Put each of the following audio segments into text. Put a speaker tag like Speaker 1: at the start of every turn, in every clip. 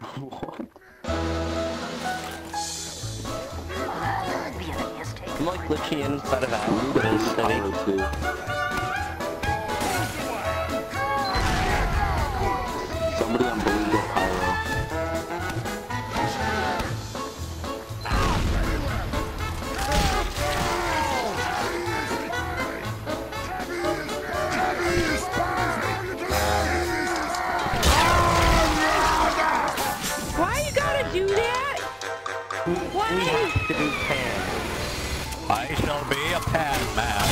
Speaker 1: what?
Speaker 2: I'm like glitching inside of Alex, but.
Speaker 1: Somebody on
Speaker 3: Why?
Speaker 2: To do pan.
Speaker 4: I shall be a pan man.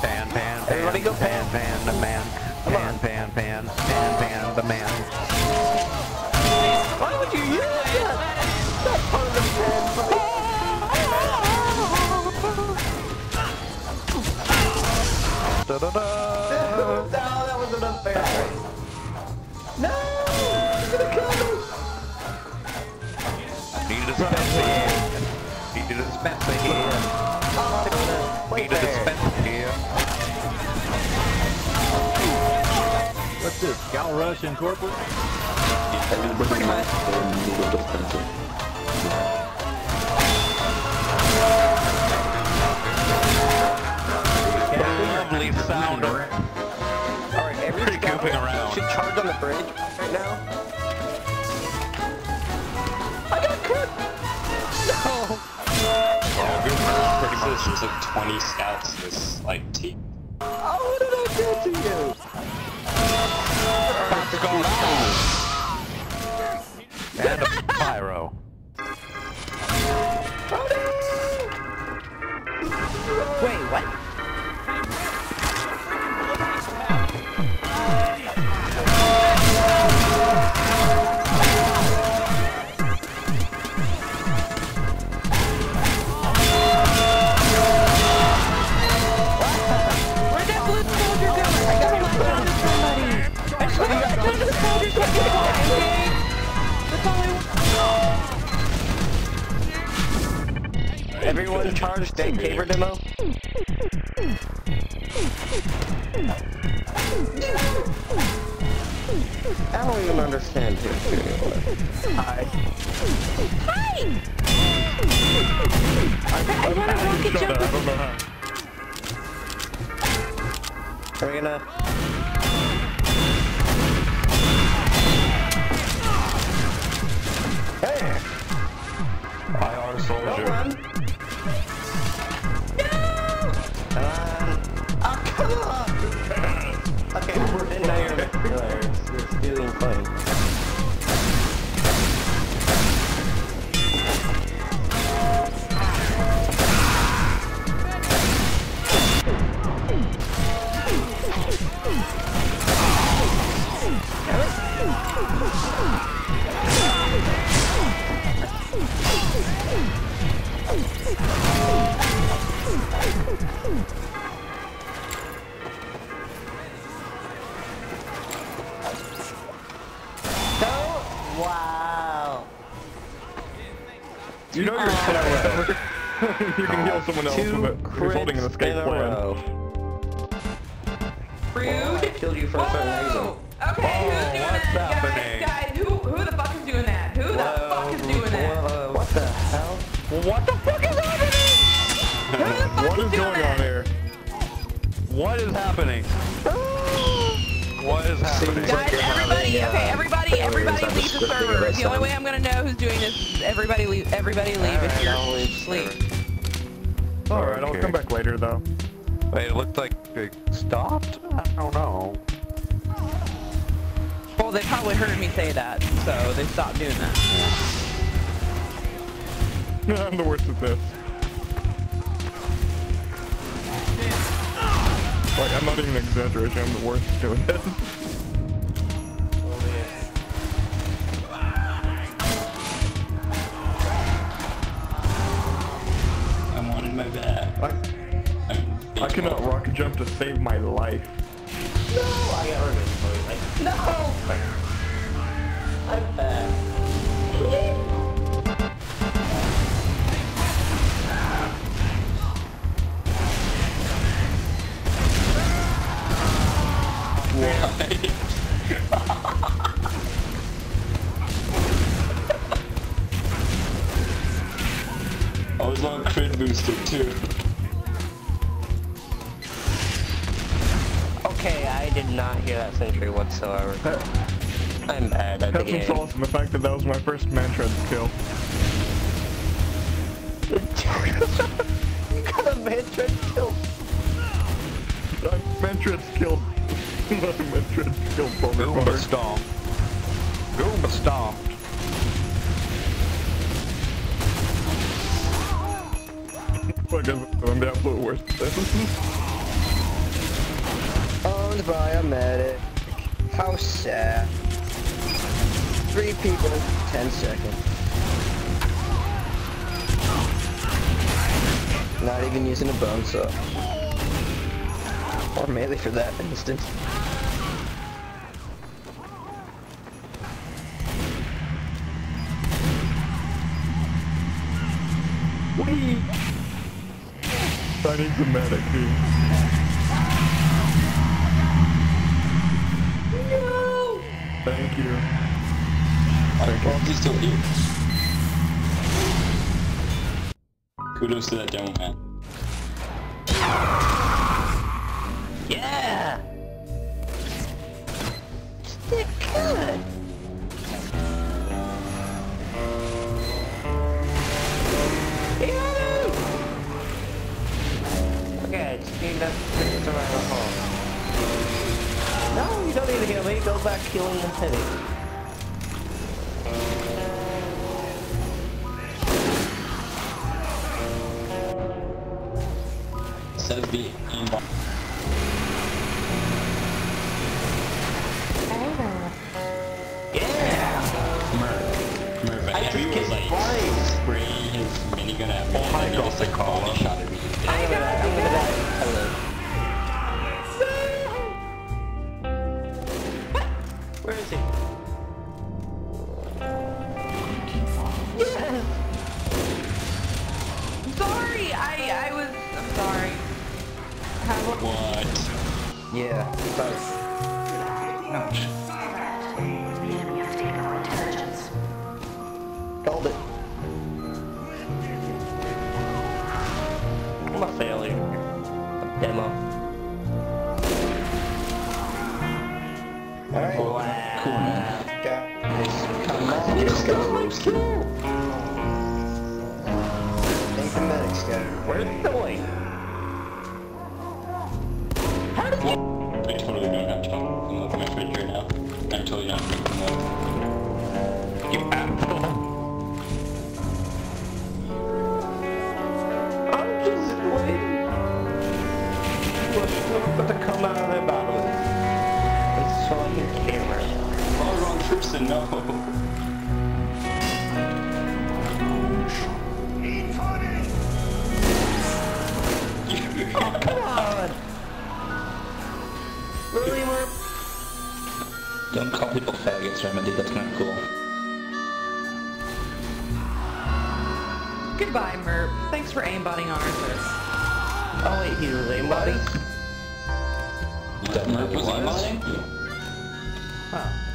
Speaker 4: Pan, pan, pan.
Speaker 2: Everybody go
Speaker 4: pan, pan, the man. Pan, pan, pan, pan, pan, the man.
Speaker 2: Why would you use that? That's part of the plan.
Speaker 4: Da-da-da.
Speaker 2: No,
Speaker 4: dispenser here. Need a dispenser here. Need a dispenser here.
Speaker 5: What's this? Gal Rush Incorporated?
Speaker 1: Wants their
Speaker 4: Pretty
Speaker 6: much there's like 20 scouts in this like team.
Speaker 2: Oh, what did I do to you?
Speaker 4: and a pyro.
Speaker 3: Wait, what?
Speaker 2: Charge Dave Caver demo? I don't even understand what. Hi.
Speaker 3: Hi! I wanna rocket
Speaker 4: Shut up,
Speaker 3: jump.
Speaker 2: Are we gonna... you're stealing
Speaker 4: You know you're clever. Uh, you can heal someone else
Speaker 2: Two
Speaker 4: with it. Who's holding an escape
Speaker 2: in a
Speaker 4: plan.
Speaker 2: row.
Speaker 3: Rude.
Speaker 2: Killed you for a certain reason.
Speaker 3: Whoa! Okay, who's doing
Speaker 4: what's
Speaker 3: that?
Speaker 4: happening?
Speaker 3: Guys, guys, who, who the fuck is doing that? Who the fuck is doing that?
Speaker 2: Whoa, what the hell?
Speaker 4: What the fuck is happening?
Speaker 3: Who the fuck
Speaker 4: What
Speaker 3: is
Speaker 4: is
Speaker 3: doing
Speaker 4: going
Speaker 3: that?
Speaker 4: on here? What is happening? What is happening?
Speaker 3: Guys, everybody, okay, everybody, everybody leave the server. The only way I'm gonna know who's doing this is everybody leave. Everybody leave if
Speaker 2: Alright,
Speaker 3: you're
Speaker 2: I'll leave
Speaker 3: asleep.
Speaker 4: Alright, I'll come back later though. Wait, it looked like it stopped? I don't know.
Speaker 3: Well, they probably heard me say that, so they stopped doing that.
Speaker 4: I'm the worst at this. Like, I'm not even exaggerating, I'm the worst at doing this.
Speaker 6: I'm wanting my back.
Speaker 4: I,
Speaker 6: I'm
Speaker 4: cannot rocket jump to save my life.
Speaker 2: No! I got revenge for you. Like, no! I'm back.
Speaker 6: I was on crit booster too.
Speaker 2: Okay, I did not hear that sentry whatsoever. I'm bad at Cut the
Speaker 4: game. some solace in the fact that that was my first Mantra kill.
Speaker 2: you got a Mantreads kill!
Speaker 4: Mantreads killed
Speaker 5: Goomba
Speaker 4: Farm.
Speaker 5: stomp. Goomba stomp.
Speaker 4: Fucking I'm the absolute worst.
Speaker 2: Owned by a medic. How sad. Three people, in ten seconds. Not even using a bone saw. Or melee for that instance.
Speaker 4: I need some medic, dude. Thank you.
Speaker 6: Like, well, he's still here. Kudos to that demo man.
Speaker 2: Yeah! Stick good. Okay, just fix around the. No, you don't need to heal me. Go back healing the.
Speaker 6: Says the his minigun at me,
Speaker 5: hi,
Speaker 6: and then he just like
Speaker 5: Gothic
Speaker 6: body shot at me.
Speaker 2: I'm gonna, I'm gonna die. Hello. Where is he? Yes!
Speaker 3: I'm sorry. I I was. I'm sorry. Have a-
Speaker 6: What?
Speaker 2: Yeah, sorry. Called demo. Alright. Wow.
Speaker 6: Cool, man.
Speaker 2: Guys, come on, let's go. Thank the medics, guys. Where's the boy? How did you...
Speaker 6: I totally don't have time. I'm looking at my fridge right now. I'm totally not wrong person, no.
Speaker 2: Come on! Really, Merp?
Speaker 7: Don't call people faggots, Remedy, that's not cool.
Speaker 3: Goodbye, Merp. Thanks for aimbotting on Arthur.
Speaker 2: Oh wait, he's a lame body?
Speaker 7: You don't know
Speaker 6: Murph
Speaker 7: who
Speaker 6: was
Speaker 7: was?
Speaker 6: aimbotting?
Speaker 2: Huh.